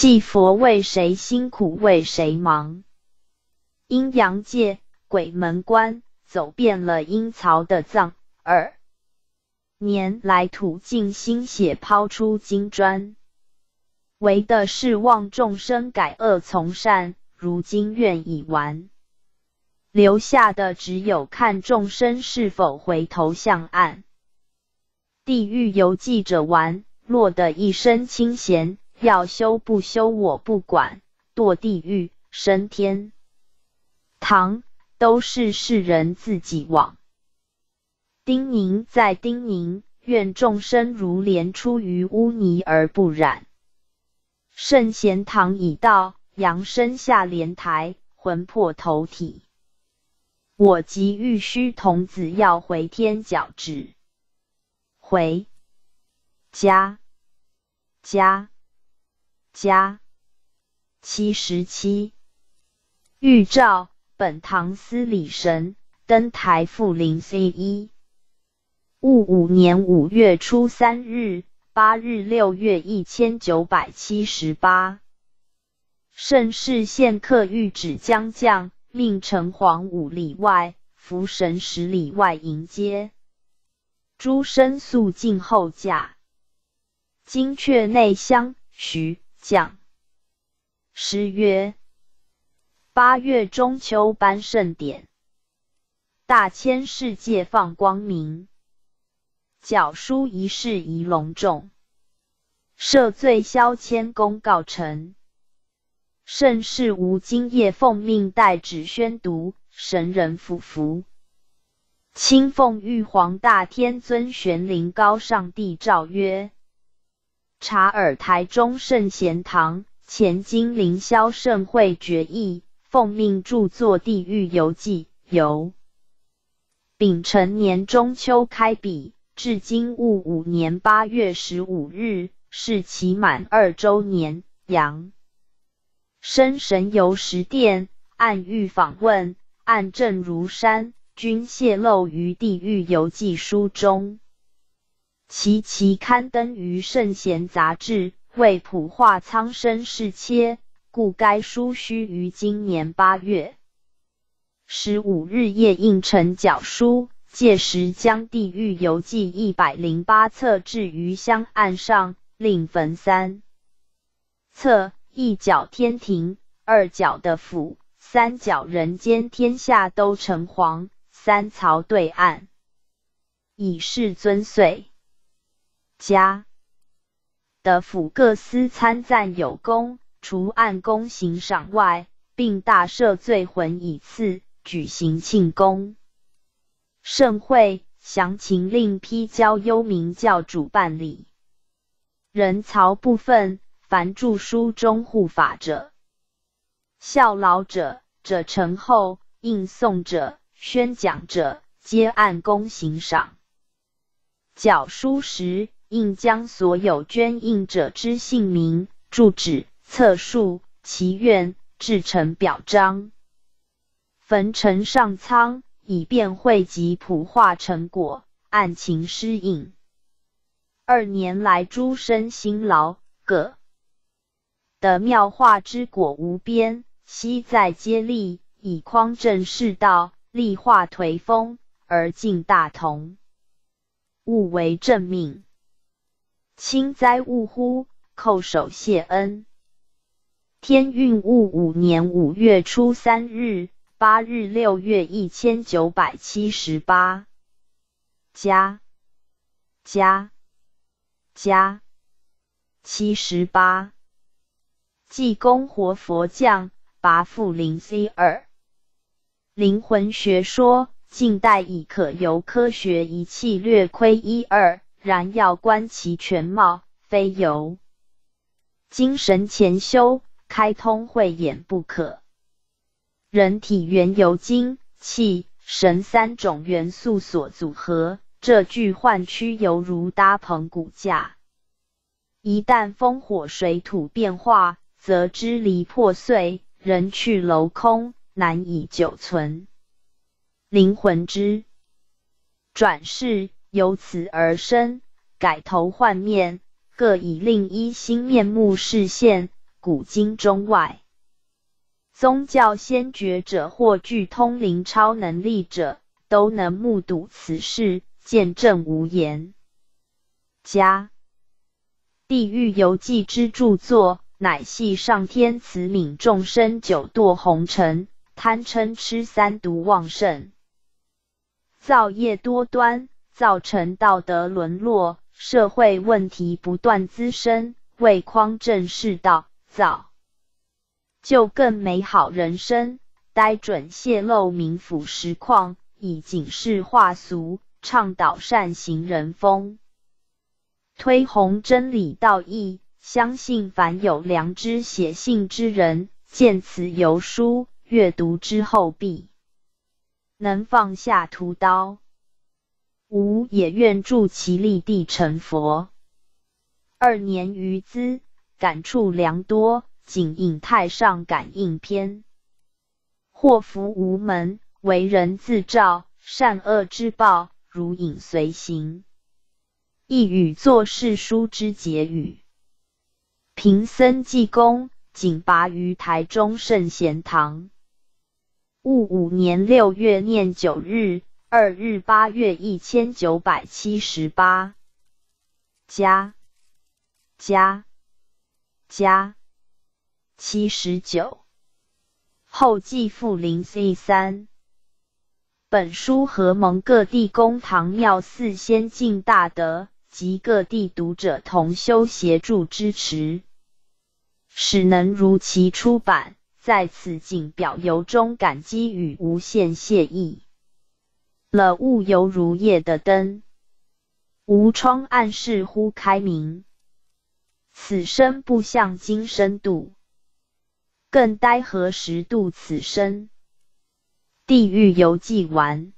祭佛为谁辛苦为谁忙？阴阳界鬼门关走遍了阴曹的藏二年来土尽心血抛出金砖，为的是望众生改恶从善。如今愿已完，留下的只有看众生是否回头向岸。地狱游记者完，落得一身清闲。要修不修我不管，堕地狱升天堂都是世人自己往。叮咛再叮咛，愿众生如莲出于污泥而不染。圣贤堂已到，扬身下莲台，魂魄投体。我即玉虚童子，要回天脚趾，回家家。家七十七，预兆本堂司礼神登台复临 C 一，戊五年五月初三日、八日、六月一千九百七十八，盛世县客谕旨将将，命城隍五里外，福神十里外迎接。诸生肃静后驾，金阙内香徐。讲诗曰：八月中秋颁盛典，大千世界放光明。教书仪式宜隆重，赦罪消迁公告成。盛世无今夜奉命代旨宣读，神人俯伏。清奉玉皇大天尊玄灵高上帝诏曰。察尔台中圣贤堂前经凌霄盛会决议，奉命著作《地狱游记》，由丙辰年中秋开笔，至今戊五年八月十五日，是其满二周年。阳生神游十殿，暗喻访问，暗证如山，均泄露于《地狱游记》书中。其其刊登于《圣贤》杂志，为普化苍生世切，故该书须于今年八月十五日夜印成角书。届时将《地狱游记》一百零八册置于香案上，另焚三册，一角天庭，二角的府，三角人间天下都成黄，三曹对岸，以示尊岁。家的府各司参赞有功，除按功行赏外，并大赦罪魂以次，举行庆功盛会，详情另批交幽冥教主办理。人曹部分，凡著书中护法者、效劳者、者成后应诵者、宣讲者，皆按功行赏。缴书时。应将所有捐印者之姓名、住址、册数、祈愿制成表彰，焚呈上苍，以便汇集普化成果，案情施印。二年来诸生辛劳，葛的妙化之果无边，悉在接力，以匡正世道，立化颓风，而尽大同，物为正命。轻灾勿乎，叩首谢恩。天运戊五年五月初三日、八日、六月一千九百七十八。加加加七十八。济公活佛将，拔复灵 C 二。灵魂学说，近代已可由科学仪器略窥一二。然要观其全貌，非由精神潜修开通慧眼不可。人体原由精、气、神三种元素所组合，这具幻躯犹如搭棚骨架，一旦风火水土变化，则支离破碎，人去楼空，难以久存。灵魂之转世。由此而生，改头换面，各以另一新面目示现，古今中外，宗教先觉者或具通灵超能力者，都能目睹此事，见证无言。加《地狱游记》之著作，乃系上天慈悯众生，九堕红尘，贪嗔痴三毒旺盛，造业多端，造成道德沦落。社会问题不断滋生，为匡正世道，造就更美好人生，呆准泄露民腐实况，以警示化俗，倡导善行人风，推弘真理道义。相信凡有良知写信之人，见此游书，阅读之后必能放下屠刀。吾也愿助其立地成佛。二年余资，感触良多。仅引太上感应篇。祸福无门，为人自照。善恶之报，如影随形。一语作世书之结语。贫僧济公，仅拔于台中圣贤堂。戊五年六月念九日。二日八月一千九百七十八，加加加七十九。后继复临 C 三。本书合蒙各地公堂庙寺先进大德及各地读者同修协助支持，使能如期出版。在此仅表由衷感激与无限谢意。了物犹如夜的灯，无窗暗室忽开明。此生不向今生度，更待何时度此生？地狱游记完。